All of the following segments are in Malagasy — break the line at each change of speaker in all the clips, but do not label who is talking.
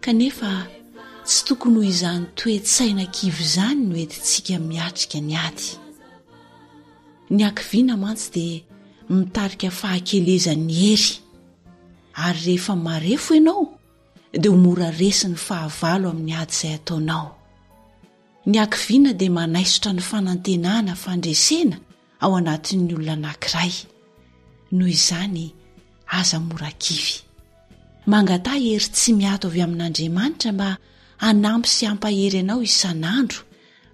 kanefa tsy tokony ho izany toe-tsaina kivy izany no entintsika miatrika ny ady. Ny hakiviana mantsy dia mitarika fahakelezan'ny hery, ary rehefa marefo ianao dia ho mora resy ny fahavalo amin'ny ady izay ataonao. Ny hakiviana dia manaisotra ny fanantenana fandresena ao anatin'ny olona anankiray. Noho izany, aza mora kivy. Mangataha hery tsy miato avy amin'Andriamanitra mba hanampy sy hampahery anao isan'andro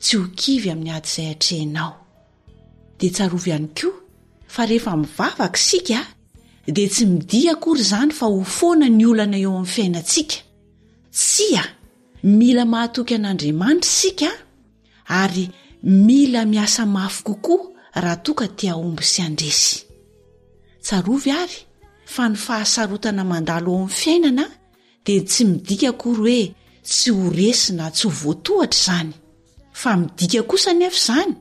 tsy ho kivy amin'ny ady izay atrehinao. Dia tsarovy ihany koa fa rehefa mivavaka isika dia tsy midia akory izany fa ho foana ny olana eo amin'ny fiainantsika. Tsia, mila mahatoky an'Andriamanitra isika ary mila miasa mafy kokoa raha toa ka te hahomby sy handresy. Tsarovy àry fa ny fahasarotana mandalo ao amin'ny fiainana dia tsy midika akory hoe tsy ho resy na tsy ho voatohatra izany, fa midika kosa anefa izany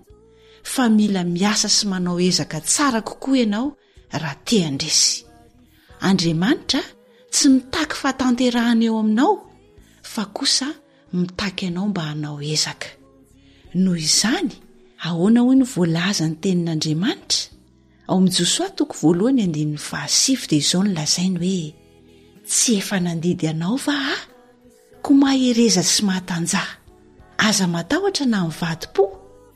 fa mila miasa sy manao ezaka tsara kokoa ianao raha te handresy andriamanitra tsy mitaky fatanterahana eo aminao fa kosa mitaky anao mba hanao ezaka noho izany ahoana hoy ny voalaza ny tenin'andriamanitra ao amin'i josoa toko voalohany andininy fahasivy dia izao ny lazai ny hoe tsy efa nandidy anao va ah ko mahereza sy mahatanjaha aza matahotra na mivadi-po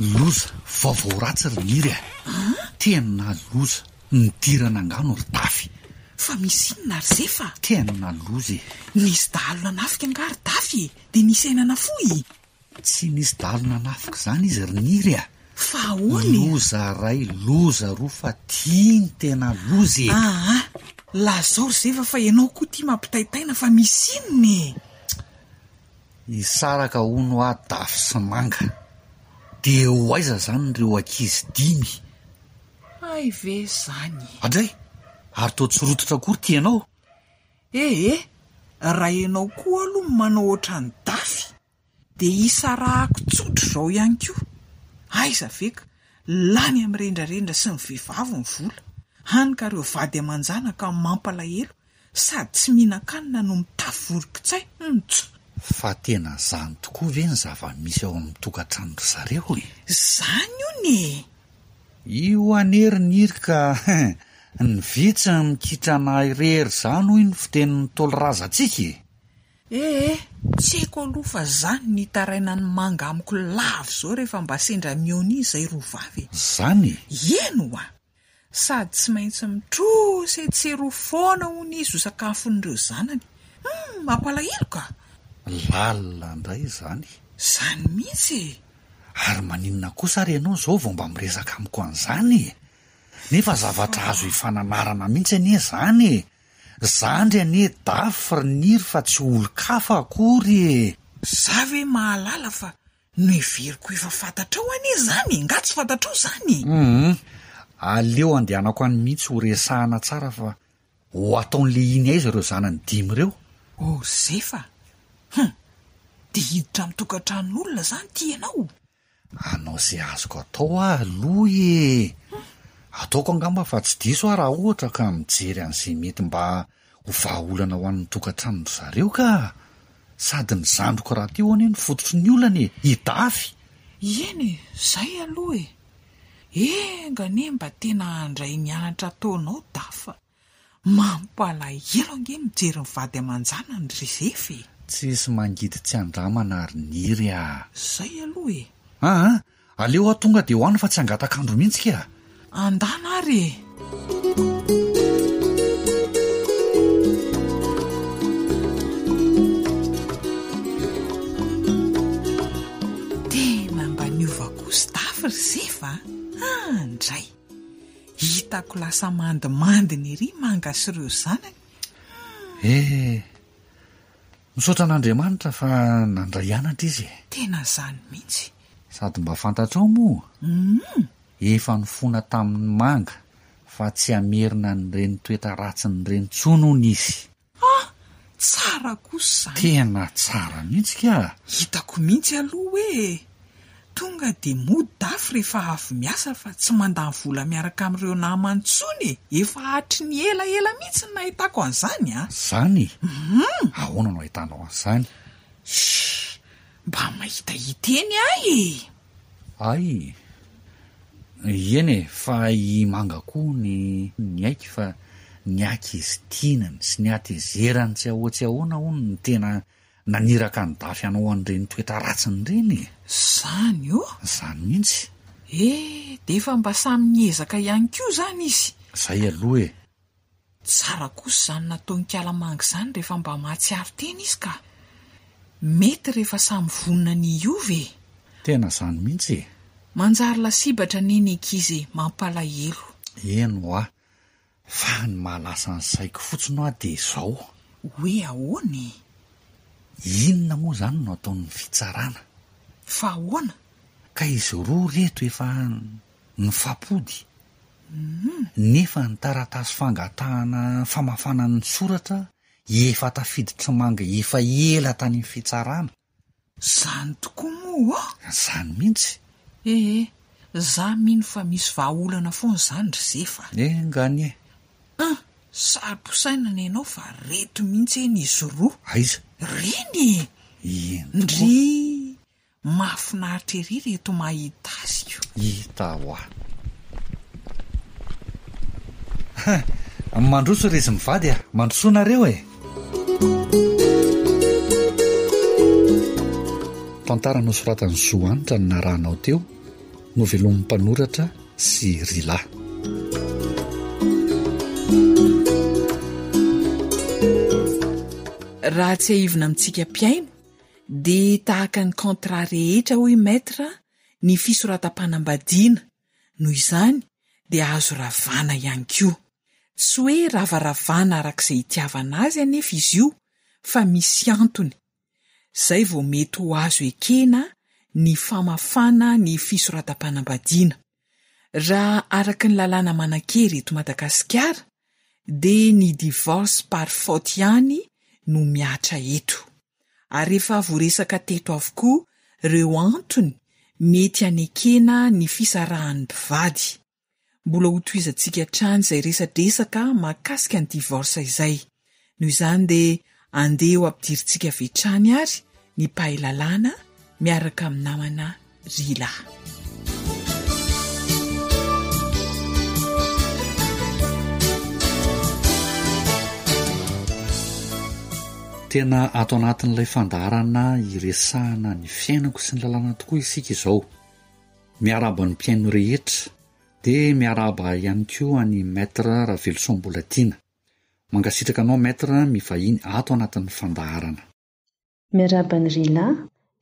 Loza, vaovao ratsy ry Niry a! Tena loza, nidirana angaha no ry Dafy?
Fa misy inona ry Zefa?
Tena loza e!
Nisy dahalo nanafika angaha ry Dafy e, dia nisy aina nafoy?
Tsy nisy dahalo nanafika izany izy ry Niry a!
Fa ahoana e?
Loza ray, loza roa fa tia ny tena loza e!
Aa! lazao ry Zeva fa ianao koa ity mampitaitaina fa misy inona e!
Nisaraka hono hoa Dafy sy Manga. Dia ho aiza izany ireo ankizy dimy?
Hay ve izany e!
Adray! Ary toa tsy rototra akory ity ianao?
Eh eh! Raha ianao koa aloha no manao ohatran'i Dafy dia hisarahako tsotra izao ihany koa! Aiza ve ka! Lany amin'ny rendrarendra sy ny vehivavy ny vola, hany ka ireo vady aman-janaka mampalahelo sady tsy mihinan-kanina no mitafy vorokitsay humm!
Fa tena izany tokoa ve ny zava-misy ao amin'ny tokantranon-dry zareo e?
Izany hono e!
Io anie ry Nirc ka ny vitsy no mikitra anah irery zany hoy ny fitenin'ny Ntaolo razantsika e!
Eh eh! Tsy haiko aloha fa zany no hitaraina ny manga amiko lava izao rehefa mba sendra mioni izay roa vavy e!
Zany
e! Eny oa! Sady tsy maintsy mitrosa etsy sy eroa foana hono izy ho sakafon'ireo zanany. Humm! Mampalahelo ka!
Lalina indray izany e!
Zany mihitsy e!
Ary maninona kosa ary ianao izao vao mba miresaka amiko an'izany e? Nefa zavatra azo hifananarana mihitsy anie izany e! Zandry anie Dafy ry Niry fa tsy olon-kafa akory e!
Za ve mahalala fa noheveriko efa fantatrao anie izany e! Nga tsy fantatrao izany
e! Humm! Aleo andehanako any mihitsy horesahana tsara fa Ho ataon'i Lehiny aiza ireo zanany dimy ireo?
Oh ry Zefa! Hum! Dia hiditra amin'ny tokantranon'olona izany ity ianao?
Hanao izay azoko atao aho aloha e! Ataoko angamba fa tsy diso aho raha ohatra ka mijery an'izay mety mba ho vahaolana ho an'ny tokantranon-dry zareo ka! Sady ny zandriko rahateo anie no fototry ny olana e! I
Dafy! Ieny e! Izay aloha e! Enga anie mba tena handray ny anatra ataonao Dafa. Mampalahelo ange mijery ny vady aman-janany ry
Zefa e! Tsisy mangidy tsy andramana ry Niry a!
Zay aloha e!
Aa! Aleo aho tonga dia ho any fa tsy hangataka andro mihitsy kea!
Andana ary e! tena mba niovako stafy ry zefa andray ah, hitako lasa mandimandy ny ry manga sy ireo zanany
eh misaotra an'andriamanitra fa nandray anatra izy e.
tena zany mihitsy
sady mba fantatrao moa
mm.
Efa nifona tamin'ny manga fa tsy hamerina an'ireny toetra ratsiny ireny intsony hono izy.
Ah! Tsara kosa izany.
Tena tsara mihitsy ka!
Hitako mihitsy aloha hoe tonga dia mody dafy rehefa avy miasa fa tsy mandany vola miaraka amin'ireo namany intsony e! Efa hatry ny ela ela mihitsy no nahitako an'izany
an!
Izany?
Ahoana no ahitanao an'izany? Shh!
Mba mahita hiteny ahy e!
Ay! Ieny e! Fa i Manga koa ny niaiky fa niakezitinany sy niatezerany tsy ahoa tsy ahoana hono no tena naniraka an'i Dafy hanao an'ireny toetra ratsiny ireny e!
Zany o!
Zany mihitsy!
Eh! D'efa mba samy niezaka ihany koa zany izy!
Zay aloha e!
Tsara kosa izany nataon'Inkalamangy izany rehefa mba mahatsiaro tena izy ka! Mety rehefa samy vonona ny hiova e!
Tena zany mihitsy e!
Manjary lasibatra anie ny ankizy e! Mampalahelo.
Eny hoa, fa ny maha lasa ny saiko fotsiny hoa dia izao.
Hoe ahoana e?
Inona moa izany no ataon'ny fitsarana?
Fa ahoana?
Ka izy roa ireto efa.
mifampody,
nefa ny taratasy fangatahana famafana ny soratra efa tafiditry manga efa ela tany amin'ny fitsarana.
Zany tokoa moa ô!
Zany mintsy.
Ee, za mino fa misy vahaolana foana zany ry Zef
a! Enga
anie. An! Saro-po saina ny anao fa reto mintsy anie izy roa.
Aiza?
Reny
e!
Eny koa. Ndrii! Mahafinaritra ery reto mahita azy ko.
Hita hoa. Hein! Mandroso ry izy mivady a! Mandrosoa nareo e! Tantara nosoratan'i Zo Hanitra ny narahanao teo, novelomin'ny mpanoratra sy Rila.
Raha tsiahivina amintsika mpihaino, Dia tahaka ny contrat rehetra hoy Maître ny fisoratam-panambadiana, noho izany dia azo ravana ihany koa. Tsy hoe ravaravana araka izay itiavana azy anefa izy io fa misy antony. Izay vao mety ho azo ekena ny famafana ny fisoratam-panambadiana. Raha araka ny lalàna manan-kery eto Madagasikara dia ny divorce par faute ihany no mihatra eto. Ary efa voaresaka teto avokoa ireo antony mety hanekena ny fisarahan'ny mpivady. Mbola hotohizantsika hatrany izay resadresaka mahakasika ny divorce izay. Noho izany dia andeha ho ampidirintsika avy hatrany ary ny mpahay lalàna miaraka amin'ny namana Rila.
Tena ato anatin'ilay fandaharana iresahana ny fiainako sy ny lalàna tokoa isika izao. Miarahaba ny mpihaino rehetra, dia miarahaba ihany koa an'i Maître Raveloson Mbolatiana. Mankasitraka anao Maître mivahiny ato anatin'ny fandaharana.
Miarahaba an'i Rila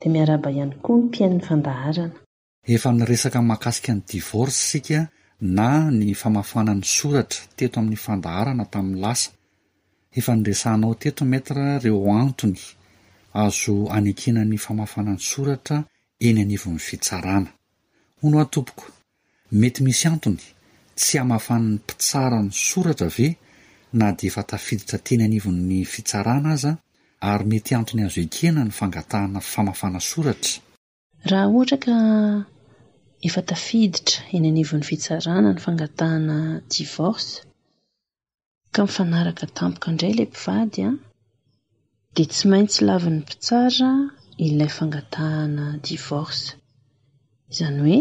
dia miarahaba ihany koa ny mpihainon'ny fandaharana.
Efa niresaka mahakasika ny divorce isika na ny famafana ny soratra teto amin'ny fandaharana tamin'ny lasa. Efa niresahanao teto Maître ireo antony azo anekena ny famafana ny soratra eny anivon'ny fitsarana. Hono aho tompoko Mety misy antony tsy hamafan'ny mpitsara ny soratra ve na dia efa tafiditra teny anivon'ny fitsarana aza ary mety antony azo ekena ny fangatahana famafana soratra?
Raha ohatra ka efa tafiditra eny anivon'ny fitsarana ny fangatahana divorce, ka mifanaraka tampoka indray ilay mpivady dia tsy maintsy lavin'ny mpitsara ilay fangatahana divorce. Izany hoe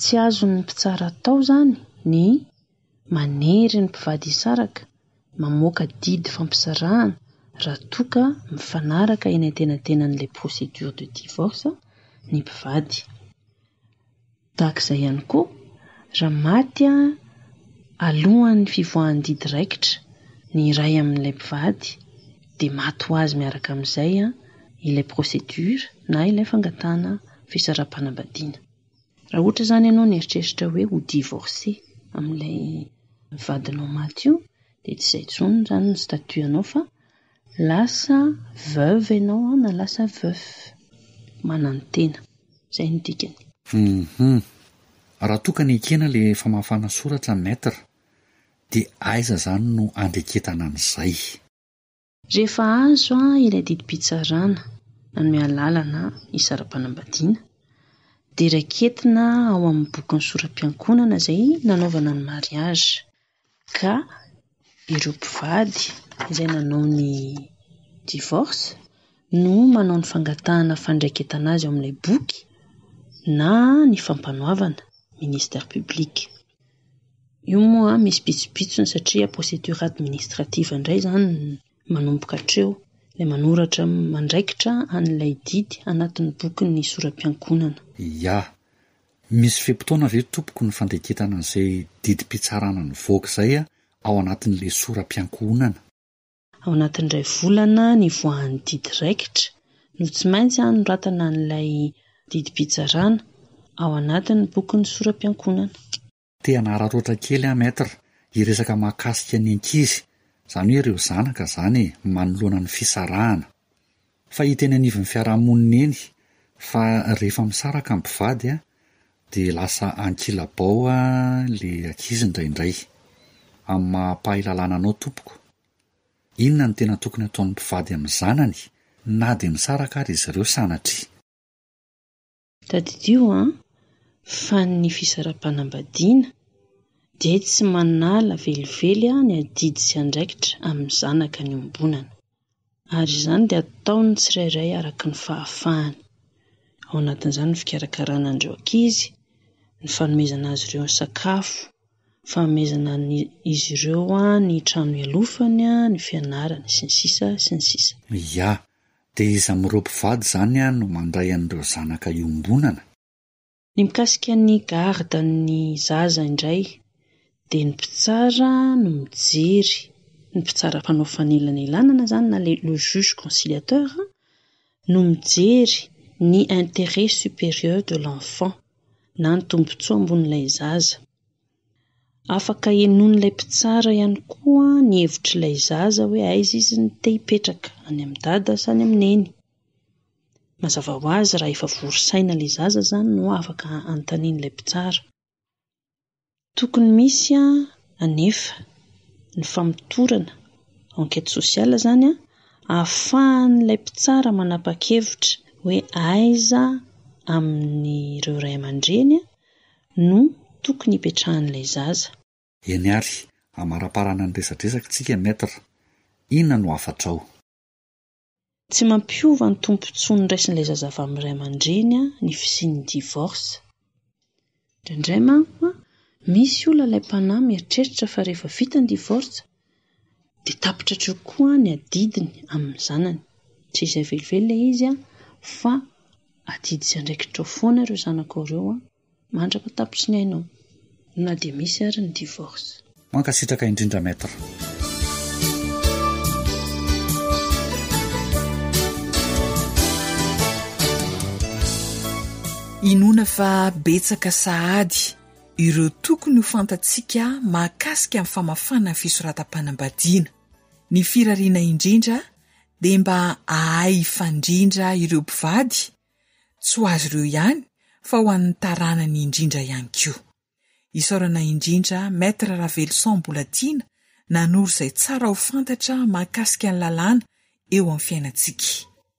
tsy azon'ny mpitsara atao izany ny manery ny mpivady hisaraka, mamoaka didy fampisarahana raha toa ka mifanaraka eny antenatenan'ilay procédure de divorce ny mpivady. Tahaka izay ihany koa, raha maty alohan'ny fivoahan'ny didy raikitra ny iray amin'ilay mpivady, dia maty ho azy miaraka amin'izay ilay procédure na ilay fangatahana fisaraham-panambadiana. Raha ohatra izany ianao nieritreritra hoe ho divorcer amin'ilay vadinao maty io, dia tsy izay intsony izany ny statut-nao fa Lasa veuve ianao na lasa veuf. Mananotena. Izay no dikany.
Hum. Raha toa ka nekena le famafana soratra Maitre de aiza zany no andreketana an'izay.
Rehefa azo ilay didim-pitsarana nanome alalana hisara-panambadiana dia raketina ao amin'ny bokin'ny sora-piankonana izay nanaovana ny mariage. Ka ireo mpivady izay nanao ny divorce no manao ny fangatahana fandraiketana azy ao amin'ilay boky na ny fampanoavana, ministère public. Io moa misy pitsopitsony satria procédure administrative indray izany manomboka hatreo, ilay manoratra mandraikitra an'ilay didy anatin'ny bokin'ny sora-piankohonana.
Ya, Misy fe-potoana ve tompoko ny fandraiketana an'izay didim-pitsarana nivoaka izay ao anatin'ny lesoram-piankohonana?
Ao anatin'ny iray volana nivoahan'ny didy raikitra no tsy maintsy hanoratana an'ilay didim-pitsarana ao anatin'ny bokin'ny soram-piankohonana. Te
hanararaotra kely aho Maître, hiresaka mahakasika ny ankizy, izany hoe ireo zanaka izany e, manoloana ny fisarahana. Fa hita eny anivon'ny fiarahamonina eny fa rehefa misaraka ny mpivady a, dia lasa ankilabao a le ankizy indraindray. Amin'ny maha mpahay lalàna anao tompoko, inona no tena tokony ataon'ny mpivady amin'ny zanany na dia misaraka ary izy ireo sanatria?
Tadidio an! fa ny fisaraham-panambadiana dia tsy manala velively ny adidy sy andraikitra amin'ny zanaka niombonana, ary izany dia ataon'ny tsirairay araka ny fahafahany. Ao anatin'izany ny fikarakarana an'ireo ankizy, ny fanomezana azy ireo ny sakafo, ny fanomezana an'izy ireo ny trano ialofany, ny fianarany, sy ny sisa sy ny sisa.
Ia, Dia iza amin'ireo mpivady izany no mandray an'ireo zanaka iombonana?
Ny mikasika ny garde ny zaza indray dia ny mpitsara no mijery, ny mpitsara mpanao fanelanelanana izany na ilay le juge conciliateur no mijery ny interet superieur de l'enfant na ny tombotsoa ambon'ilay zaza. Afaka henoin'ilay mpitsara ihany koa ny hevitr'ilay zaza hoe aiza izy no te hipetraka, any amin'i dada sa any amin'i neny. Mazava ho azy raha efa vory saina ilay zaza izany no afaka anontanian'ilay mpitsara. Tokony misy anefa ny famotorana, enquête sociale izany, ahafahan'ilay mpitsara manapa-kevitra hoe aiza amin'ireo ray aman-dreny no tokony hipetrahan'ilay zaza.
Eny ary, amaraparana ny resadresaka tsika Maître. Inona no hafatrao?
Tsy mampiova ny tombontsoany raisin'ilay zaza avy amin'ny ray aman-dreny ny fisian'ny divorce. Indraindray manko misy olona laimpanahy mieritreritra fa rehefa vita ny divorce Dia tapitra hatreo koa ny adidiny amin'ny zanany. Tsy izay velively ilay izy fa adidy sy andraikitrao foana ireo zanakao ireo mandra-patapitry ny ainao, na dia misy ary ny divorce.
Mankasitraka indrindra Maître.
Inoana fa betsaka sahady. Ireo tokony ho fantatsika mahakasika ny famafana ny fisoratam-panambadiana. Ny firariana indrindra dia mba hahay hifandrindra ireo mpivady, tsy ho azy ireo ihany fa ho an'ny taranany indrindra ihany koa. Isaorana indrindra Maître Raveloson Bolatiana
nanoro izay tsara ho fantatra mahakasika ny lalàna eo amin'ny fiainantsika.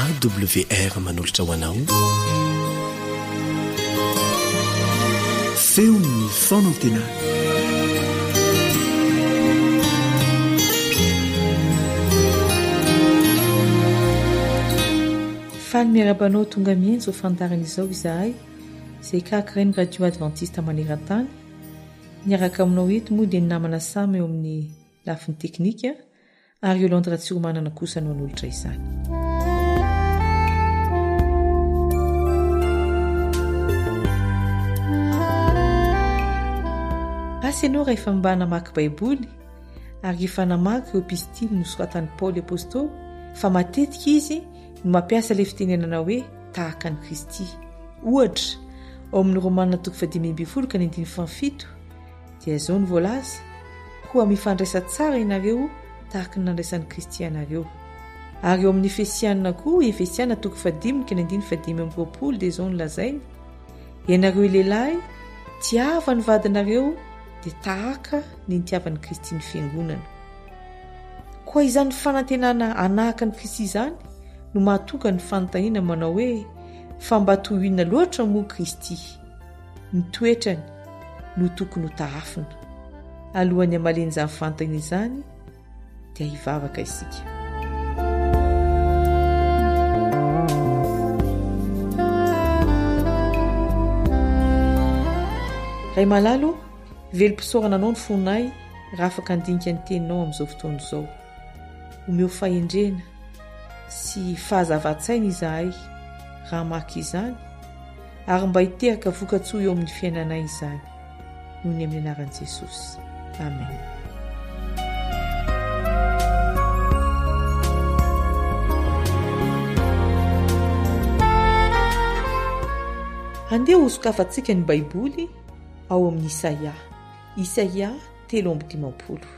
AWR manolotra ho
anao
feon'ny fanantenana
faly miarabanao tonga mihitsy ho fandarana izao izahay izay kahakareny radio adventiste maneran-tany miaraka aminao eto moa dia ny namana samy eo amin'ny lafiny teknika, ary Yolande Ratsiromanana kosa no hanolotra izany. Asa ianao rahefa mba namaky Baiboly ary efa namaky ireo pistily nosoratan'i Paoly Apostoly fa matetika izy no mampiasa ilay fitenenana hoe tahaka an'i Kristy. Ohatra, ao amin'ny Romana toko fahadimy ambin'ny folo ka ny andininy fahafito, Dia izao no voalaza, Koa mifandraisa tsara ianareo tahaka ny nandraisan'i Kristy anareo. Ary eo amin'ny Efesiana koa, Efesiana toko fahadimy dikany andininy fahadimy amby roapolo dia izao no lazainy, Ianareo lehilahy, tiava ny vadinareo dia tahaka ny nitiavan'i Kristy ny fiangonana. Koa izany fanantenana hanahaka an'i Kristy izany no mahatonga ny fanontaniana manao hoe fa mba toy inona loatra moa Kristy? ny toetrany no tokony ho tahafina. Alohan'ny hamalian'izany fanontaniana izany dia hivavaka isika. Ray malalo, velom-pisaorana anao ny fonay raha afaka handinika ny teninao amin'izao fotoana izao. Omeo fahendrena sy fahazavan-tsaina izahay raha maka izany, ary mba hitehaka vokatsoa eo amin'ny fiainanay izany. Noho ny amin'ny anaran'i Jesosy. Amen. Andeha hosokafantsika ny Baiboly ao amin'ny Isaia. Isaia telo amby dimampolo.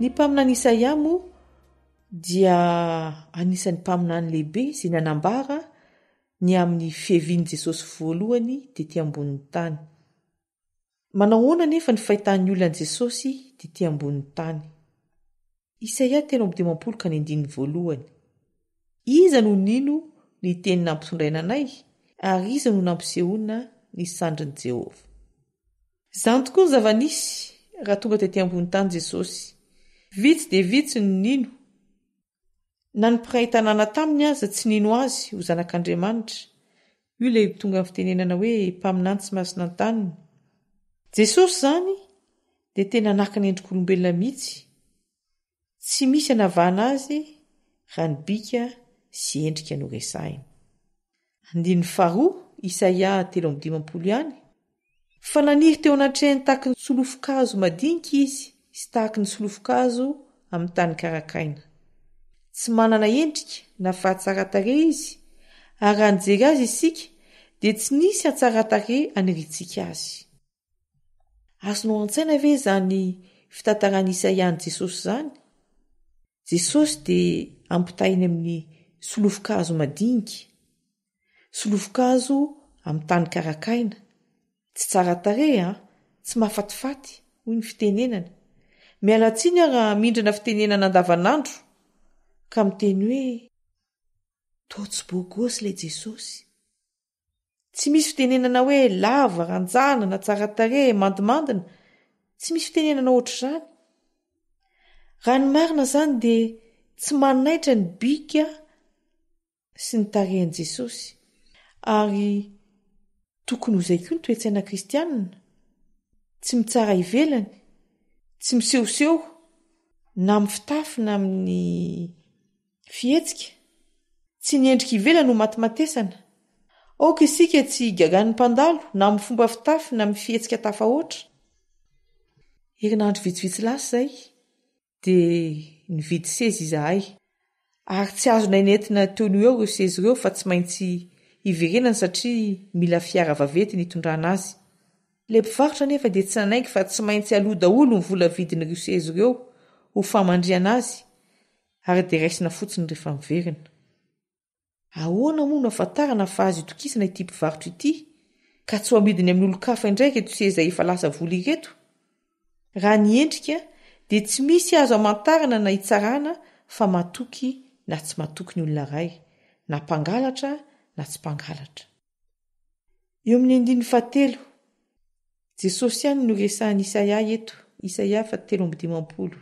Ny mpaminany Isaia moa dia anisan'ny mpaminany lehibe izay nanambara ny amin'ny fiavian'i Jesosy voalohany tety ambonin'ny tany. Manao ahoana anefa ny fahitan'ny olona an'i Jesosy tety ambonin'ny tany? Isaia telo amby dimampolo ka ny andininy voalohany. Iza no nino ny teny nampitondraina anay, ary iza no nampisehoana ny sandrin'i Jehovah? Izany tokoa ny zava-nisy raha tonga tety ambony tany Jesosy. Vitsy dia vitsy no nino. Na ny mpiray tanàna taminy aza tsy nino azy ho Zanak'Andriamanitra. Io ilay tonga amin'ny fitenenana hoe mpaminany tsy masina an-taniny. Jesosy izany dia tena naka ny endrik'olombelona mihitsy. Tsy misy anavahana azy raha ny bika sy endrika no resahina. Andininy faharoa, Isaia telo amby dimampolo ihany, Fa naniry teo anatrehany tahaky ny solofon-kazo madinika izy sy tahaky ny solofon-kazo amin'ny tany karakaina. Tsy manana endrika na fahatsaran-tarehy izy, ary raha nijery azy isika dia tsy nisy hatsaran-tarehy haniriantsika azy. Azonao an-tsaina ve izany fitantaran'i Isaia an'i Jesosy izany? Jesosy dia ampitahainy amin'ny solofon-kazo madinika, solofon-kazo amin'ny tany karakaina. Tsy tsara tarehy an, tsy mahafatifaty, hoy ny fitenenana. Miala tsiny aho raha mindrana fitenenana andavanandro ka miteny hoe toa tsy bôgôsy ilay Jesosy. Tsy misy fitenenana hoe lava, ranjana, na tsara tarehy, mandimandina, tsy misy fitenenana ohatr'izany. Raha ny marina izany dia tsy manaitra ny bika sy ny tarehin'i Jesosy ary tokony ho izay koa ny toe-tsaina kristianina, tsy mitsara ivelany, tsy misehoseho na amin'ny fitafy na amin'ny fihetsika, tsy ny endrika ivelany ho matimatesana. Aoka isika tsy higagan'ny mpandalo na amin'ny fomba fitafy na amin'ny fihetsika tafahoatra. Herinandro vitsivitsy lasa izay, dia nividy seza izahay. Ary tsy azonay nentina teo noho eo ireo seza ireo fa tsy maintsy hiverenany satria mila fiara vaventy nitondrana azy. Ilay mpivarotra anefa dia tsy nanaiky fa tsy maintsy aloa daholo ny vola vidin'ireo seza ireo ho famandrihana azy ary dia raisina fotsiny rehefa miverina. Ahoana moa no ahafantarana fa azo itokisana ity mpivarotra ity ka tsy ho amidiny amin'ny olon-kafa indray ireto seza efa lasa voly ireto? Raha ny endrika dia tsy misy azo hamantarana na hitsarana fa matoky na tsy matoky ny olona iray, na mpangalatra na tsy mpangalatra. Eo amin'ny andininy fahatelo, Jesosy ihany no resahin'i Isaia eto, Isaia fahatelo amby dimampolo.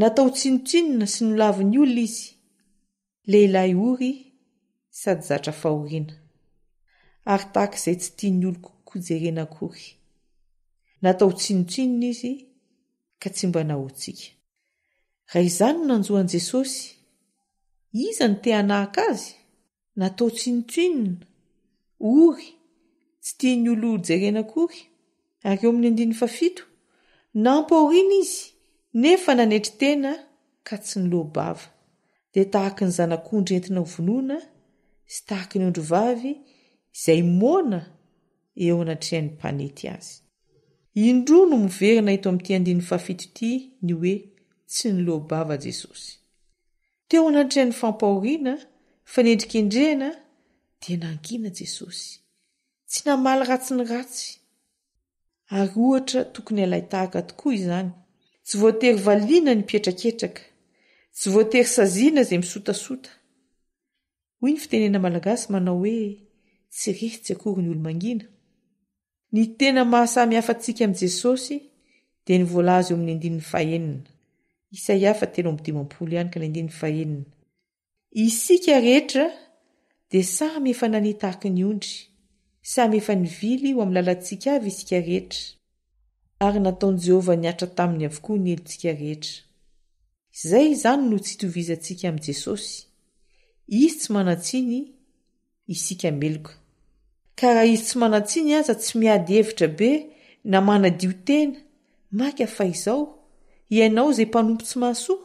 Natao tsinontsinona sy nolavin'ny olona izy. Lehilahy ory sady zatra fahoriana. Ary tahaka izay tsy tian'ny olon-kokoa jerena akory. Natao tsinontsinona izy ka tsy mba nahoantsika. Raha izany no nanjo an'i Jesosy, iza no te-hanahaka azy? natao tsinontsinona, ory, tsy tian'ny olo jerena akory, ary eo amin'ny andininy fahafito, nampahoriana izy nefa nanetry tena ka tsy niloa-bava. Dia tahaka ny zanak'ondry entina ho vonoina sy tahaka ny ondrivavy izay moana eo anatrehan'ny mpanety azy. Indroa no miverina eto amin'ity andininy fahafito ity ny hoe tsy niloa-bava Jesosy. Teo anatrehan'ny fampahoriana, fanendrikendrehana, dia nangina Jesosy. Tsy namaly ratsy ny ratsy. Ary ohatra tokony halain-tahaka tokoa izany. Tsy voatery valiana ny mpihetraketraka. Tsy voatery saziana izay misotasota. Hoy ny fitenena malagasy manao hoe, Tsy rehitsy akory ny olo-mangina. Ny tena maha samy hafa antsika amin'i Jesosy dia ny voalaza eo amin'ny andininy fahenina. Isaia fa telo amby dimampolo ihany ka ny andininy fahenina. Isika rehetra dia samy efa nania tahaka ny ondry, samy efa nivily ho amin'ny lalantsika avy isika rehetra, ary nataon'i Jehovah nihatra taminy avokoa ny helotsika rehetra. Izay izany no tsy itovizantsika amin'i Jesosy. Izy tsy manan-tsiny, isika meloka. Ka raha izy tsy manan-tsiny aza tsy miady hevitra be na manadio tena, maika fa izao, ianao izay mpanompo tsy mahasoa?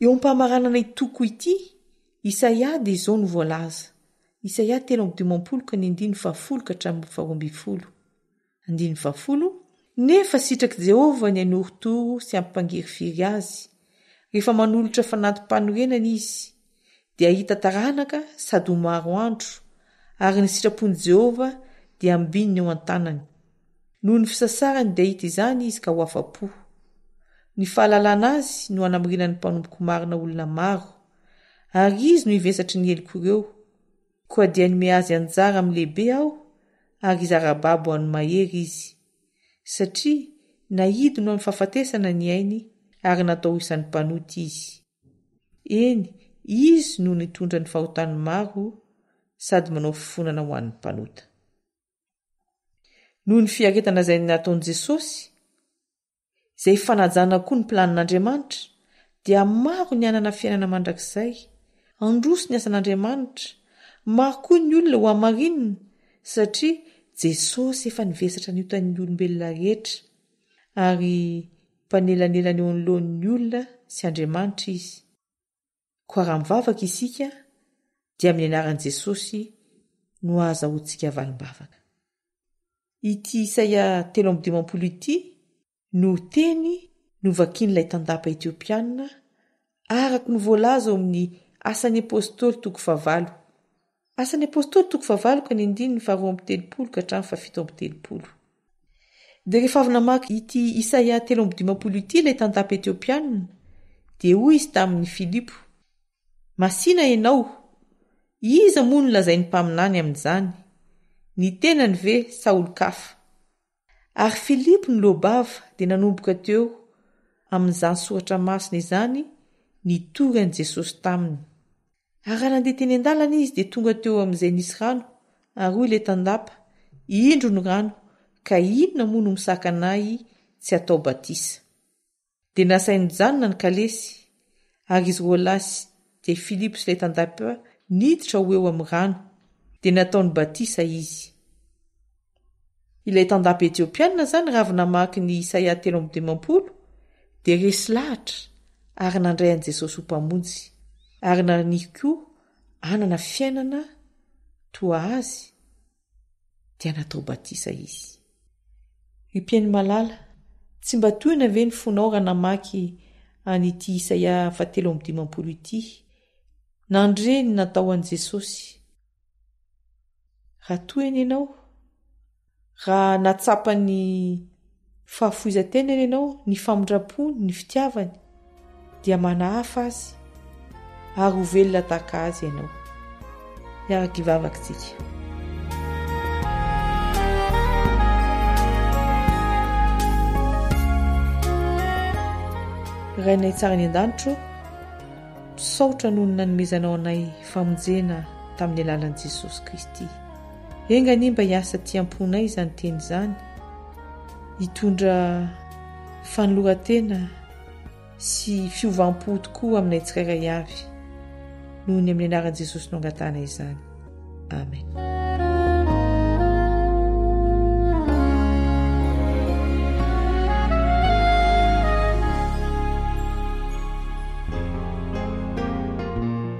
Eo am-pamaranana itoko ity, Isaia dia izao no voalaza, Isaia telo amby dimampolo ka ny andininy fahafolo ka hatramin'ny faharoa ambin'ny folo. Andininy fahafolo, Nefa sitrak'i Jehovah ny hanorotoro sy hampangirifiry azy. Rehefa manolotra fanantim-panorenana izy, dia hahita taranaka sady ho maro andro, ary ny sitrapon'i Jehovah dia hambininy eo an-tanany. Noho ny fisasarany dia hahita izany izy ka ho afa-po. Ny fahalalana azy no hanamirinan'ny mpanompoko marina olona maro, ary izy no hivesatry ny helok'ireo. Koa dia nome azy anjara amin'ny lehibe aho, ary hizara babo amin'ny mahery izy. Satria naidina amin'ny fahafatesana ny ainy, ary natao ho isan'ny mpanota izy. Eny, izy no nitondra ny fahotan'ny maro, sady manao fifonana ho an'ny mpanota. Noho ny fiaretana izay nataon'i Jesosy, izay fanajana koa ny planin'Andriamanitra, dia maro ny hanana fiainana mandrakizay. Handroso ny asan'Andriamanitra. Maro koa ny olona hohamarinina, satria Jesosy efa nivesatra ny otan'ny olombelona rehetra, ary mpanelanelana eo anoloan'ny olona sy Andriamanitra Izy. Koa raha mivavaka isika, dia amin'ny anaran'i Jesosy no hahazahoantsika valim-bavaka. Ity Isaia telo amby dimampolo ity no teny novakian'ilay tandapa Etiopiana araka ny voalaza ao amin'ny Asan'ny Apostoly toko fahavalo, Asan'ny Apostoly toko fahavalo ka ny andininy faharoa amby telopolo ka hatramin'ny fahafito amby telopolo. Dia rehefa avy namaky ity Isaia telo amby dimampolo ity ilay tantapa Etiopianina, dia hoy izy tamin'i Filipo, Masìna ianao! Iza moa no lazain'ny mpaminany amin'izany? Ny tenany ve sa olon-kafa? Ary Filipo nilobava dia nanomboka teo amin'izany soratra masina izany nitory an'i Jesosy taminy. Ary raha nandeha teny an-dalana izy dia tonga teo amin'izay nisy rano, ary hoy ilay tandapa, Indro ny rano, ka inona moa no misakana ahy tsy hatao batisa? dia nasainy nijanona ny kalesy, ary izy roa lahy sy dia Filipo sy ilay tandapa niditra ho eo amin'ny rano, dia nataony batisa izy. Ilay tandapa Etiopiana izany raha avy namaky ny Isaia telo amby dimampolo, dia resy lahatra ary nandray an'i Jesosy ho Mpamonjy, ary nanihy koa hanana fiainana toa Azy, dia natao batisa izy. Ry mpihaino malala, tsy mba tohina ve ny fonao raha namaky an'ity Isaia fahatelo amby dimampolo ity? Nandre ny natao an'i Jesosy. Raha tohina ianao, raha natsapa ny Fahafoizan-tena anie ianao ny famindram-pony, ny fitiavany dia manahafa azy ary ho velona tahaka azy ianao. Miaraka hivavaka isika. Rainay tsara any an-danitro, misaotra noho ny nanomezanao anay famonjena tamin'ny alalan'i Jesosy Kristy. Enga anie mba hiasa aty am-ponay izany teny izany, hitondra fanoloran-tena sy fiovam-po tokoa aminay tsirairay avy, noho ny amin'ny anaran'i Jesosy no angatahana izany. Amen.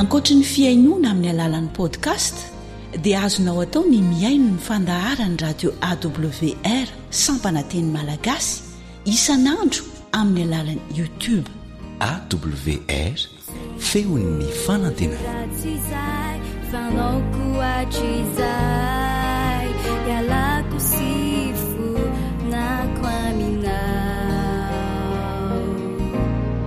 Ankoatry ny fihainoana amin'ny alalan'ny podcast dia azonao atao ny mihaino ny fandaharan'ny radio AWR sampana teny malagasy isan'andro amin'ny alalan'ny YouTube.
AWR, feon'ny
fanantenana.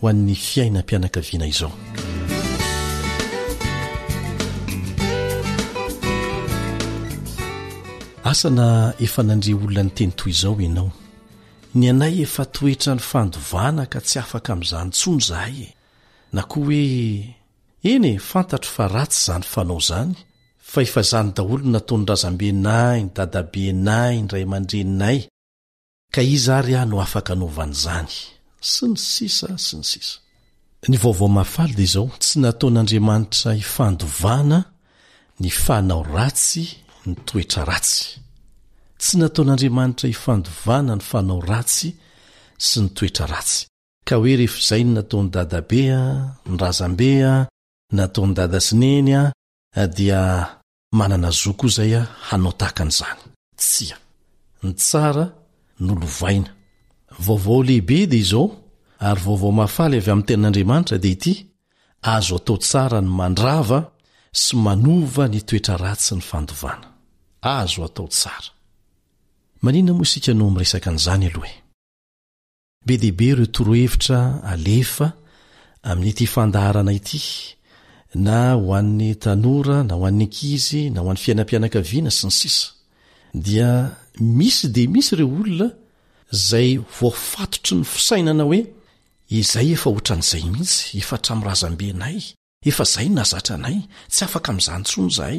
ho an'ny fiainam-pianakaviana izao. Asa na efa nandre olona ny teny toy izao ianao, ny anay efa toetra ny fandovana ka tsy afaka amin'izany intsony izahay e! na koa hoe eny e fantatro fa ratsy izany fanao izany fa efa izany daholo nataon'ny razambenay, ny dadabenay, ny ray aman-dreninay, Ka iza ary aho no afaka hanova an'izany? sy ny sisa sy ny sisa. Ny vaovao mahafaly dia izao, tsy nataon'Andriamanitra hifandovana ny fanao ratsy ny toetra ratsy. Tsy nataon'Andriamanitra hifandovana ny fanao ratsy sy ny toetra ratsy. Ka hoe rehefa izay no nataon'i dadabe, ny razambe, nataon'i dada sy neny dia Manana zo koa izay aho hanao tahaka an'izany. Tsia. Ny tsara no lovaina. Vaovao lehibe dia izao, ary vaovao mahafaly avy amin'ny Tenin'Andriamanitra dia ity, Azo atao tsara ny mandrava sy manova ny toetra ratsy ny fandovana. Azo atao tsara. Maninona moa isika no miresaka an'izany aloha e? Be dia be ireo torohevitra alefa amin'ity fandaharana ity, na ho an'ny tanora, na ho an'ny ankizy, na ho an'ny fiainam-pianakaviana, sy ny sisa Dia misy dia misy ireo olona izay voafatotry ny fisainana hoe, Izay efa hoatran'izay mihitsy, efa hatramin'ny razambenay, efa izay no nahazatra anay, tsy afaka amin'izany intsony izahay.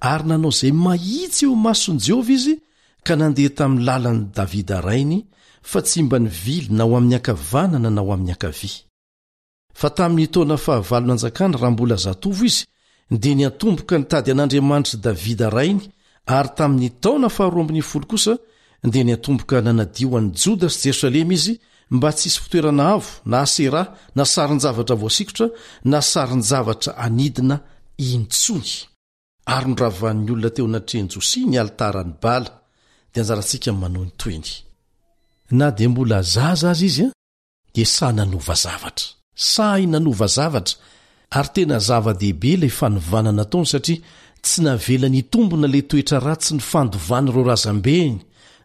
Ary nanao izay mahitsy eo imason'i Jehovah izy, ka nandeha tamin'ny lalan'i Davida rainy, fa tsy mba nivily na ho amin'ny ankavanana na ho amin'ny ankavia. Fa tamin'ny taona fahavalo nanjakany raha mbola zatovo izy, dia niantomboka nitady an'Andriamanitr'i Davida rainy, ary tamin'ny taona faharoa ambin'ny folo kosa dia niantomboka nanadio an'i Joda sy Jerosalema izy, Mba tsy hisy fitoerana avo na hasera na sarin-javatra voasikotra na sarin-javatra anidina intsony. Ary noravan'ny olona teo anatrehan'i Josia ny alitaran'i Bala, dia anjarantsika ny manao ny tohiny. Na dia mbola zaza aza izy, dia sahy nanova zavatra. Sahy nanova zavatra, ary tena zava-dehibe ilay fanovana nataony satria tsy navelany hitombina ilay toetra ratsy nifandovan'ireo razambeny,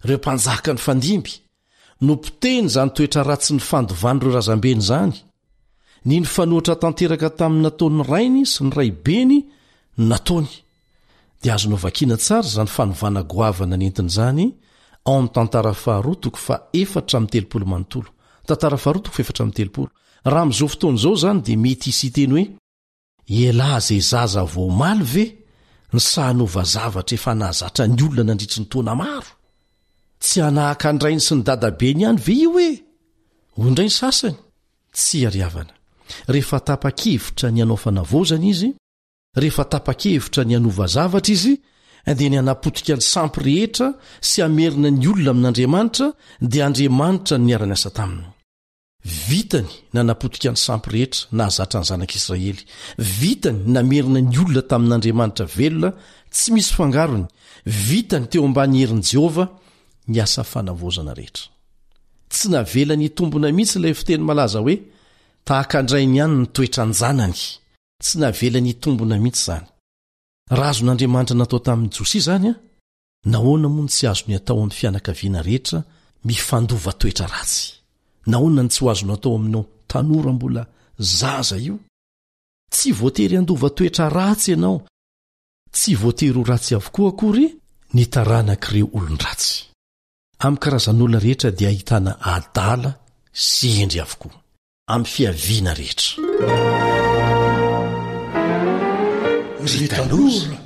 ireo mpanjaka nifandimby. Nopotehiny izany toetra ratsin'ny fandovan'ireo razambeny izany. Ny nifanohitra tanteraka tamin'ny nataon'ny rainy sy ny raibeny ny nataony. Dia azonao vakiana tsara izany fanovana goavana nentiny izany ao amin'ny Tantara faharoa toko fahefatra amby telopolo manontolo. Tantara faharoa toko fahefatra amby telopolo. Raha amin'izao fotoana izao izany dia mety hisy hiteny hoe, Ialahy izay zaza vao omaly ve ny sahy hanova zavatra efa nahazatra ny olona nandritry ny taona maro? Tsy hanahaka ny rainy sy ny dadabeny ihany ve io e? Hoy indray ny sasany, Tsia ry havana. Rehefa tapa-kevitra ny hanao fanavaozana izy, rehefa tapa-kevitra ny hanova zavatra izy, dia ny hanapotika ny sampy rehetra sy hamerina ny olona amin'Andriamanitra, dia Andriamanitra no niara-niasa taminy. Vitany nanapotika ny sampy rehetra nahazatra ny zanak'Israely. Vitany ny namerina ny olona tamin'Andriamanitra velona tsy misy fangarony. Vitany teo ambany herin'i Jehovah ny asa fanavaozana rehetra. Tsy navelany hitombona mihitsy ilay fiteny malaza hoe, Tahaka an-drainy ihany ny toetran-janany. Tsy navelany hitombona mihitsy izany. Razon'Andriamanitra natao tamin'i Josia izany, Nahoana moa no tsy azony atao amin'ny fianakaviana rehetra mifandova toetra ratsy? Nahoana no tsy ho azonao atao amin'io tanora mbola zaza io? Tsy voatery handova toetra ratsy ianao. Tsy voatery ho ratsy avokoa akory ny taranak'ireo olon-dratsy. Amin'ny karazan'olona rehetra dia ahitana adala sy hendry avokoa. amin'ny fiaviana rehetra
ry tanora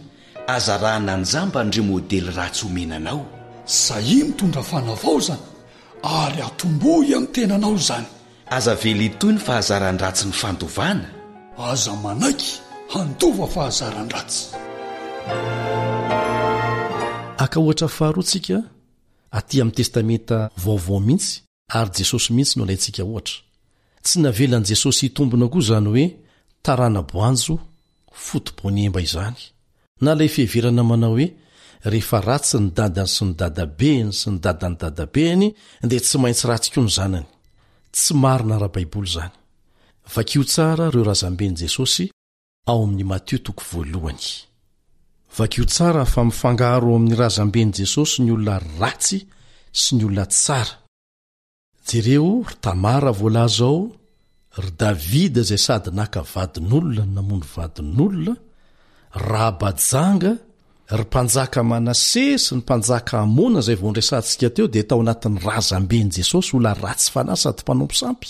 aza raha nanjamba an'ireo modely ratsy omena
anao sahia mitondra fanavaozana ary atombohy amin'ny tenanao izany
aza avela hitohy ny fahazaran-dratsy ny fandovana
aza manaiky handova fahazaran-dratsy
aka ohatra faharoa tsika aty amin'ny testamenta vaovao mihitsy Ary Jesosy mihitsy no alaintsika ohatra. Tsy navelan'i Jesosy hitombina koa izany hoe tarana-boanjo foto-boanemba izany, na ilay fiheverana manao hoe rehefa ratsy ny dadany sy ny dadabeny sy ny dadan'ny dadabeny dia tsy maintsy ratsy koa ny zanany. Tsy marina ara-baiboly izany. Vakio tsara ireo razamben'i Jesosy ao amin'ny Matio toko voalohany. Vakio tsara fa mifangaro ao amin'ny razamben'i Jesosy ny olona ratsy sy ny olona tsara. Jereo ry Tamara voalaza ao, ry Davida izay sady naka vadin'olona no namono vadin'olona, ry Rahaba janga, ry mpanjaka Manase sy ny mpanjaka Amona izay vao noresahantsika teo dia tao anatin'ny razamben'i Jesosy olona ratsy fanahy sady mpanompo sampy.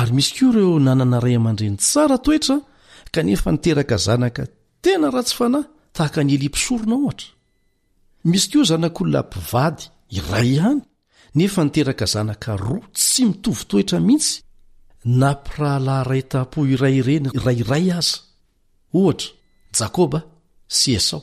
Ary misy koa ireo nanana ray aman-dreny tsara toetra kanefa niteraka zanaka tena ratsy fanahy tahaka an'i Elia mpisorona, ohatra. Misy koa zanak'olona mpivady iray ihany nefa niteraka zanaka roa tsy mitovy toetra mihitsy na mpirahalahy iray tampo iray reny iray iray aza, ohatra, Jakoba sy Esao.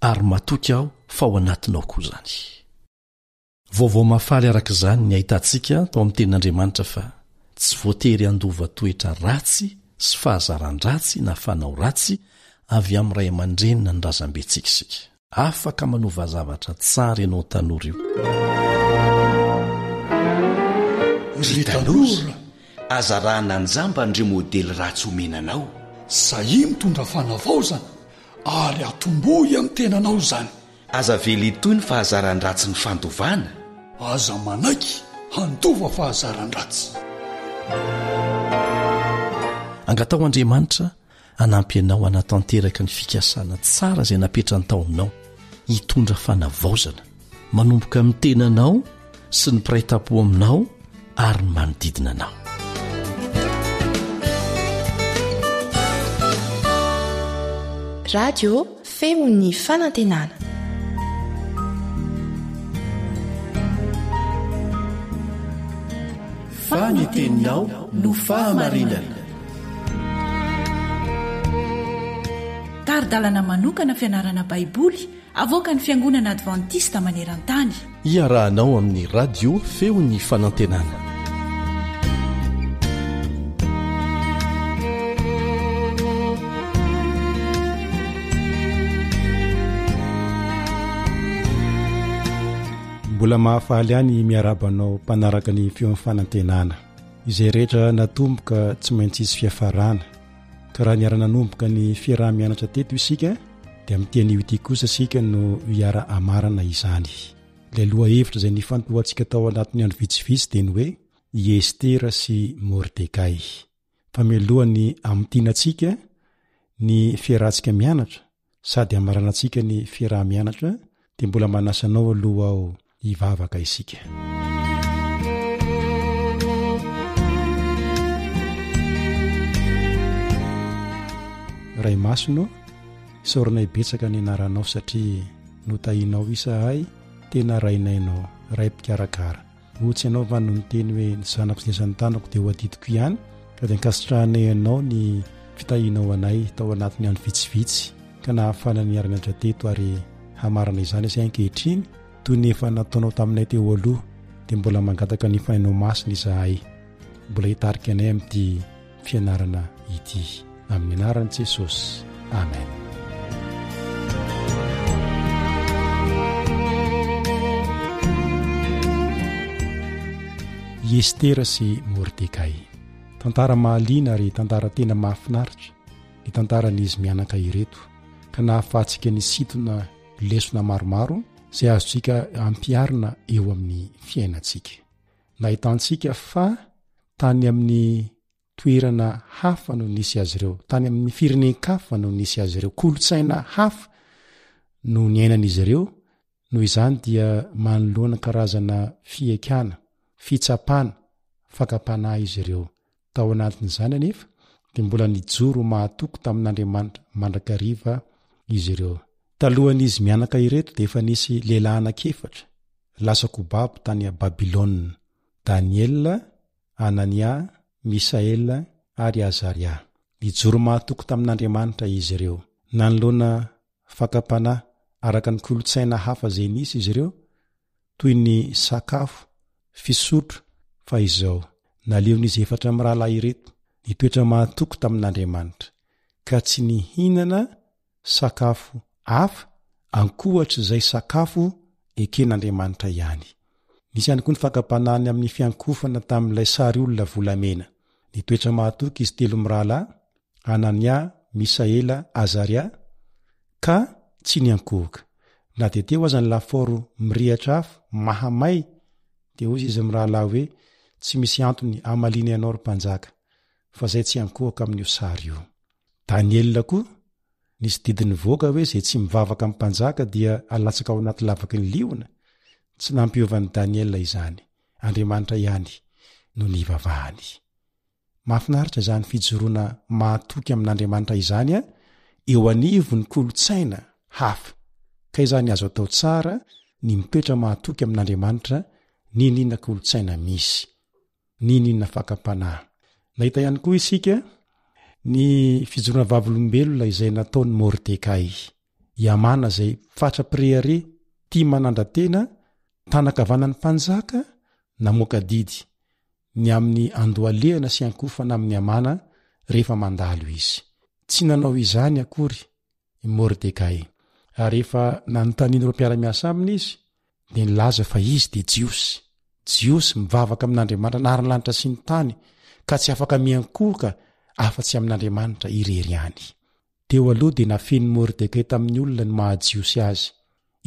ary matoky aho fa ao anatinao koa izany. Vaovao mahafaly araka izany ny ahitantsika tao amin'ny Tenin'Andriamanitra fa tsy voatery handova toetra ratsy sy fahazaran-dratsy na fanao ratsy avy amin'ny ray aman-dreny na ny razambentsika isika. Afaka manova zavatra tsara ianao tanora io.
Ry tanora,
aza arahana an-jambany ireo modely ratsy omena
anao. Sahia mitondra fanavaozana Ary atombohy amin'ny tenanao izany.
Aza avela hitohy ny fahazaran-dratsy ny fandovana.
Aza manaiky handova fahazaran-dratsy.
Angataho Andriamanitra hanampy anao hanatanteraka ny fikasana tsara izay napetrany tao aminao, hitondra fanavaozana. manomboka amin'ny tenanao sy ny mpiray tampo aminao ary ny manodidina anao
radio femon'ny fanantenana
faneteninao no fahamarinana
taridalana manokana fianarana baiboly Avoakan'ny Fiangonana Advantista maneran-tany.
Iarahanao amin'ny Radio Feon'ny Fanantenana.
Mbola mahafaly any miaraba anao mpanaraka ny feon'ny fanantenana. Izay rehetra natomboka tsy maintsy hisy fiafarana. Ka raha niara-nanomboka ny fiaraha-mianatra teto isika dia amin'ny teny io ity kosa isika no hiara-hamarana izany. Ilay lohahevitra izay nifantohantsika tao anatin'ny andro vitsivitsy dia ny hoe i Estera sy Mordekay. Fa mialoha ny hamintinantsika ny fiarahantsika mianatra sady hamaranantsika ny fiaraha-mianatra dia mbola manasa anao aloha aho hivavaka isika. Ray masino, isaoranay betsaka ny anaranao satria notahinao isahay tena rainay nao, ray mpikarakara. Moa tsy ianao va no niteny hoe ny zanako sy ny asan'ny tanako dia ho adidiko ihany? Ka dia ankasitrahanay anao ny fitahianao anay tao anatin'ny andro vitsivitsy ka nahafahana niara-nianatra teto ary hamarana izany isay ankehitriny toy ny efa nataonao taminay teo aloha dia mbola mangataka ny Fanahinao Masina izahay mbola hitarika anay amin'ity fianarana ity. Amin'ny anaran'i Jesosy, amena. I Estera sy Mordekay. Tantara mahaliana ary tantara tena mahafinaritra ny tantaran'izy mianaka ireto, ka nahafahantsika nisintona lesona maromaro izay azontsika ampiharina eo amin'ny fiainantsika. Nahitantsika fa tany amin'ny toerana hafa no nisy azy ireo, tany amin'ny firenen-kafa no nisy azy ireo, kolontsaina hafa no niainan'izy ireo, noho izany dia manoloana karazana fiekana, fitsapana, fakam-panahy izy ireo. Tao anatin'izany anefa, dia mbola nijoro ho mahatoky tamin'Andriamanitra mandrakariva izy ireo. Talohan'izy mianaka ireto, dia efa nisy lehilahy anankiefatra lasa kobabo tany Babylona, Daniela, Anania, Misaela, ary Azaria. Nijoro mahatoky tamin'Andriamanitra izy ireo, nanoloana fakam-panahy araka ny kolontsaina hafa izay nisy izy ireo, toy ny sakafo, fisotro, fa izao, naleon'izy efatra mirahalahy ireto nitoetra mahatoky tamin'Andriamanitra, ka tsy nihinana sakafo hafa ankoatr'izay sakafo eken'Andriamanitra ihany. Nisy ihany koa ny fakam-panahiny amin'ny fiankofana tamin'ilay sary olona volamena. Nitoetra mahatoky izy telo mirahalahy, Anania, Misaela, Azaria, ka tsy niankohoka. Na dia teo aza ny lafaoro mirehatra afo mahamay, dia hoy izy mirahalahy hoe, Tsy misy antony hamaliana ianao, ry mpanjaka, fa izay tsy hiankohoka amin'io sary io. Daniela koa, nisy didy nivoaka hoe izay tsy mivavaka amin'ny mpanjaka dia halatsaka ao anaty lavaky ny liona. Tsy nampiovan'i Daniela izany. Andriamanitra ihany no nivavahany. Mahafinaritra izany fijoroana mahatoky amin'Andriamanitra izany an, eo anivon'ny kolontsaina hafa. Ka izany azo atao tsara ny mitoetra mahatoky amin'Andriamanitra n'inon'inona kolontsaina misy, n'inon'inona fakam-panahy. Nahita ihany koa isika ny fijoroana vavolombelona izay nataon'i Mordekay. I Hamana izay fatra-pirehareha, tia manandra-tena, tanan-kavanan'ny mpanjaka, namoaka didy. ny amin'ny andohalehana sy ankofana amin'ny amana rehefa mandalo izy. Tsy nanao izany akory i Mordekay, ary rehefa nanontanian'ireo mpiara-miasa aminy izy, dia nilaza fa izy dia Jiosy, Jiosy mivavaka amin'Andriamanitra naharin'ny lanitra sy ny tany, ka tsy afaka miankohoka afa-tsy amin'Andriamanitra irery ihany. Teo aloha dia nafenin'i Mordekay tamin'ny olona ny maha-Jiosy azy,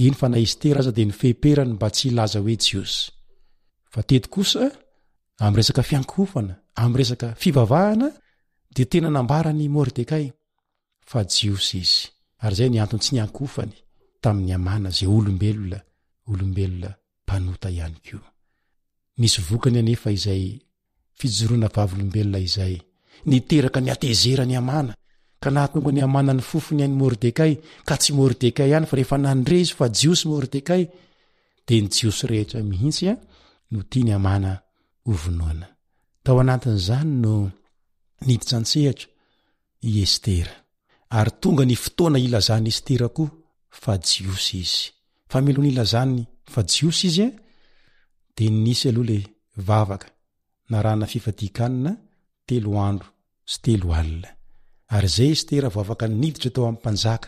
eny fa na Estera aza dia nofehi-perany mba tsy hilaza hoe Jiosy. Fa teto kosa, amin'ny resaka fiankohofana, amin'ny resaka fivavahana, dia tena nambaran'i Mordekay fa Jiosy izy, ary izay ny antony tsy niankohofany tamin'i Hamana izay olombelona, olombelona mpanota ihany koa. Nisy vokany anefa izay Fijoroana vavolombelona izay niteraka ny hatezera an'i Hamana, ka nahatonga an'i Hamana ny fofony an'i Mordekay, ka tsy Mordekay ihany fa rehefa nandre izy fa Jiosy Mordekay, dia ny Jiosy rehetra mihitsy no tian'i Hamana hovonoina. Tao anatin'izany no niditra an-tsehatra i Estera, ary tonga ny fotoana ilazan'i Estera koa fa Jiosy izy. Fa mialoha nilazany fa Jiosy izy an, dia nisy aloha ilay vavaka narahana fifadian-kanina telo andro sy telo alina. Ary izay Estera vao afaka niditra tao amin'ny mpanjaka.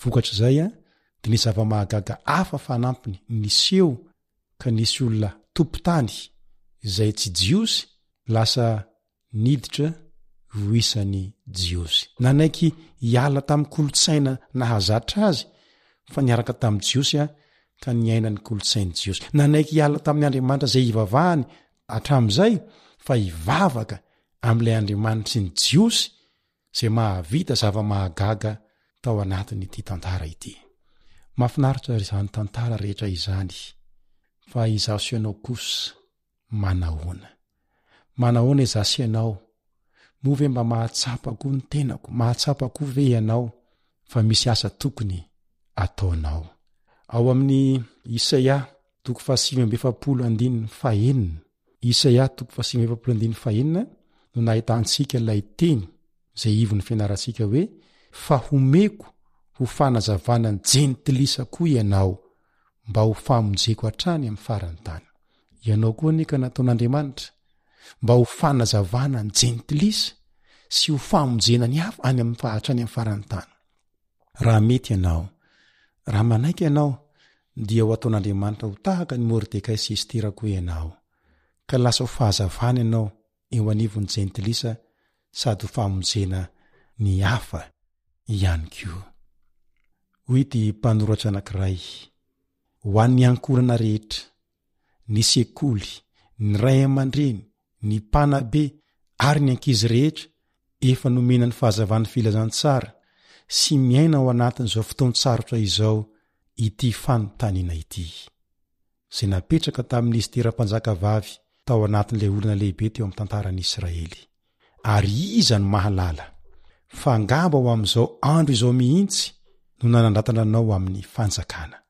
Vokatr'izay dia nisy zava-mahagaga hafa fanampiny niseho ka nisy olona tompon-tany izay tsy Jiosy lasa niditra ho isan'ny Jiosy. Nanaiky hiala tamin'ny kolontsaina nahazatra azy fa niaraka tamin'ny Jiosy ka niaina ny kolontsain'ny Jiosy. Nanaiky hiala tamin'ny Andriamanitra izay ivavahany hatramin'izay fa hivavaka amin'ilay Andriamanitry ny Jiosy izay mahavita zava-mahagaga tao anatin'ity tantara ity. Mahafinaritra ary izany tantara rehetra izany, fa izaho sy ianao kosa manahoana? Manahoana izaho sy ianao? Moa ve mba mahatsapa koa ny tenako? Mahatsapa koa ve ianao fa misy asa tokony ataonao? Ao amin'ny Isaia toko fahasivy amby efapolo andininy fahenina Isaia toko fahasivy amby efapolo andininy fahenina no nahitantsika ilay teny izay ivon'ny fianarantsika hoe, Fa homeko ho fanazavana ny jentilisa koa ianao, mba ho famonjeko hatrany amin'ny faran'ny tany. Ianao koa anie ka nataon'Andriamanitra mba ho fanazavana ny jentilisa sy ho famonjena ny hafa any amin'ny hatrany amin'ny faran'ny tany. Raha mety ianao. Raha manaiky ianao, dia ho ataon'Andriamanitra ho tahaka an'i Mordekay sy Estera koa ianao, ka lasa ho fahazavana ianao eo anivon'ny Jentilisa sady ho famonjena ny hafa ihany koa. Hoy ity mpanoratra anankiray, Ho an'ny ankohonana rehetra, ny sekoly, ny ray aman-dreny, ny mpanabe ary ny ankizy rehetra efa nomena ny fahazavan'ny filazantsara sy miaina ao anatin'izao fotoan-tsarotra izao ity fanontaniana ity, izay napetraka tamin'i Estera mpanjakavavy tao anatin'ilay olana lehibe teo amin'ny tantaran'i Israely, Ary iza no mahalala fa angamba ho amin'izao andro izao mihitsy no nanandratana anao amin'ny fanjakana?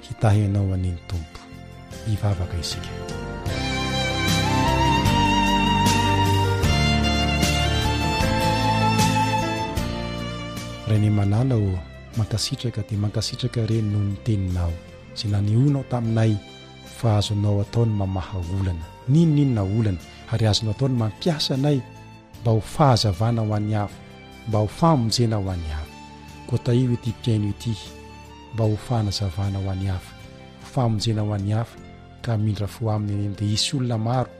hitahy anao anie ny Tompo. Hivavaka isika. Rene Malala ô, mankasitraka dia mankasitraka re noho ny teninao, izay nanehoanao taminay fa azonao atao ny mamaha olana, n'inon'inona olana, ary azonao atao ny mampiasa anay mba ho fahazavana ho an'ny hafa, mba ho famonjena ho an'ny hafa. Koa tahio ity mpihaino ity. mba ho fahanazavana ho an'ny hafa, ho fahamonjena ho an'ny hafa ka hamindra fo aminy anie dia hisy olona maro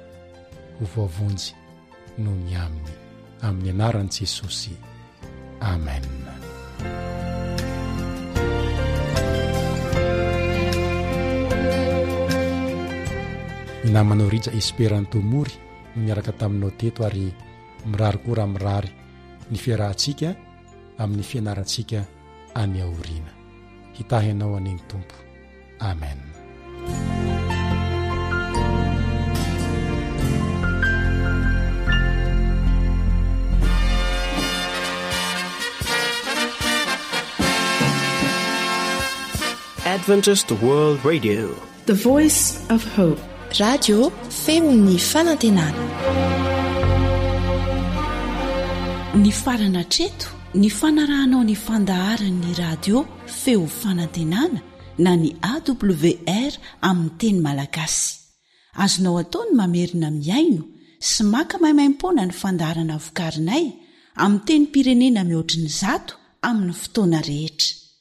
ho voavonjy noho ny aminy amin'ny anaran'i Jesosy. Amen. Ny namanao Rija Esperanto Mory no miaraka taminao teto ary mirary koa raha mirary ny fiarahantsika amin'ny fianarantsika any aoriana. Hitahy anao anie ny Tompo. Amen.
Adventist World Radio.
The voice of hope. Radio feon'ny fanantenana.
Nifarana hatreto ny fanarahanao ny fandaharan'ny radio feo fanantenana na ny AWR amin'ny teny malagasy. Azonao atao ny mamerina mihaino sy maka maimaimpoana ny fandaharana vokarinay amin'ny tenim-pirenena mihoatry ny zato amin'ny fotoana rehetra.